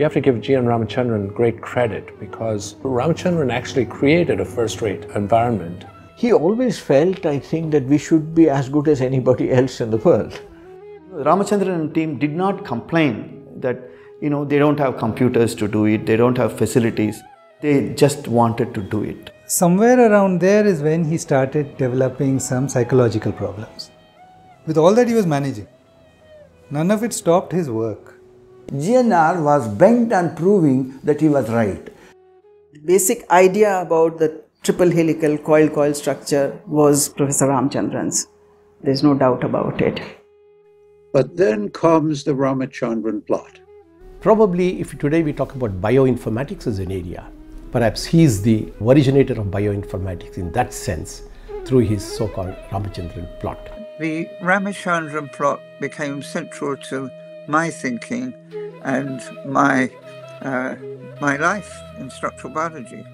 You have to give G.N. Ramachandran great credit because Ramachandran actually created a first rate environment. He always felt, I think, that we should be as good as anybody else in the world. Ramachandran and team did not complain that you know they don't have computers to do it, they don't have facilities. They just wanted to do it. Somewhere around there is when he started developing some psychological problems. With all that he was managing, none of it stopped his work. GNR was bent on proving that he was right. The basic idea about the triple helical coil coil structure was Professor Ramachandran's. There's no doubt about it. But then comes the Ramachandran plot. Probably, if today we talk about bioinformatics as an area, perhaps he's the originator of bioinformatics in that sense through his so called Ramachandran plot. The Ramachandran plot became central to my thinking and my, uh, my life in structural biology.